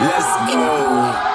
Let's go.